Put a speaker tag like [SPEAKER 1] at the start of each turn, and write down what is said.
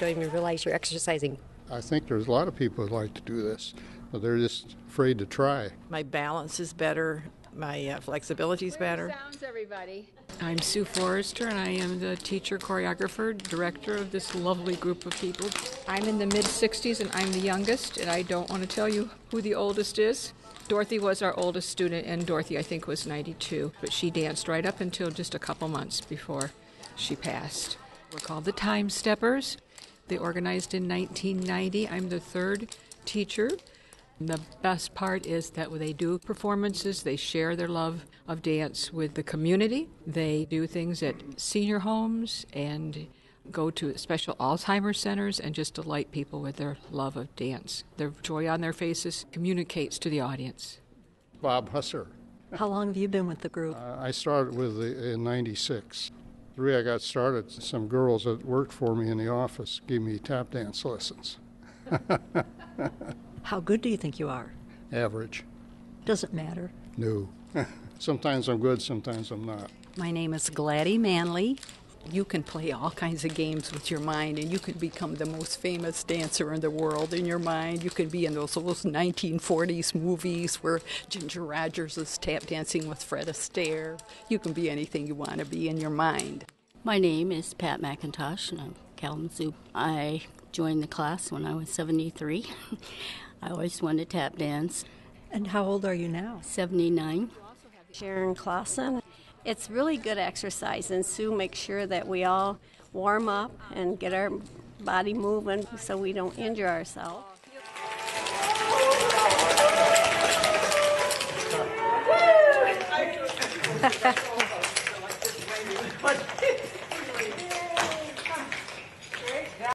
[SPEAKER 1] don't even realize you're exercising.
[SPEAKER 2] I think there's a lot of people who like to do this, but they're just afraid to try.
[SPEAKER 3] My balance is better. My uh, flexibility is better.
[SPEAKER 4] Sounds, everybody.
[SPEAKER 5] I'm Sue Forrester, and I am the teacher, choreographer, director of this lovely group of people. I'm in the mid 60s, and I'm the youngest, and I don't want to tell you who the oldest is. Dorothy was our oldest student, and Dorothy, I think, was 92, but she danced right up until just a couple months before she passed. We're called the Time Steppers. They organized in 1990. I'm the third teacher. The best part is that they do performances, they share their love of dance with the community. They do things at senior homes and go to special Alzheimer's centers and just delight people with their love of dance. Their joy on their faces communicates to the audience.
[SPEAKER 2] Bob Husser.
[SPEAKER 6] How long have you been with the group?
[SPEAKER 2] Uh, I started with the, in 96. The way I got started, some girls that worked for me in the office gave me tap dance lessons.
[SPEAKER 6] How good do you think you are?
[SPEAKER 2] Average.
[SPEAKER 6] Doesn't matter.
[SPEAKER 2] No. sometimes I'm good, sometimes I'm not.
[SPEAKER 7] My name is Gladdy Manley. You can play all kinds of games with your mind, and you can become the most famous dancer in the world in your mind. You can be in those, those 1940s movies where Ginger Rogers is tap dancing with Fred Astaire. You can be anything you want to be in your mind.
[SPEAKER 8] My name is Pat McIntosh, and I'm Kalamazoo. I joined the class when I was 73. I always wanted to tap dance.
[SPEAKER 6] And how old are you now?
[SPEAKER 8] 79.
[SPEAKER 4] Sharon Clausen. It's really good exercise, and Sue makes sure that we all warm up and get our body moving so we don't injure ourselves.